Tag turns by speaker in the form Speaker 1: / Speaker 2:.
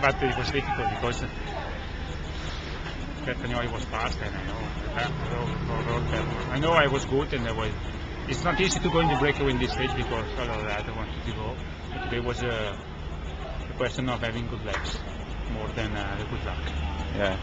Speaker 1: but it was difficult because Bertagnolli was fast and I know, I know I was good and I was. It's not easy to go in the breakaway in this stage because all of that I wanted to go. But today was a, a question of having good legs more than uh, good luck.
Speaker 2: Yeah.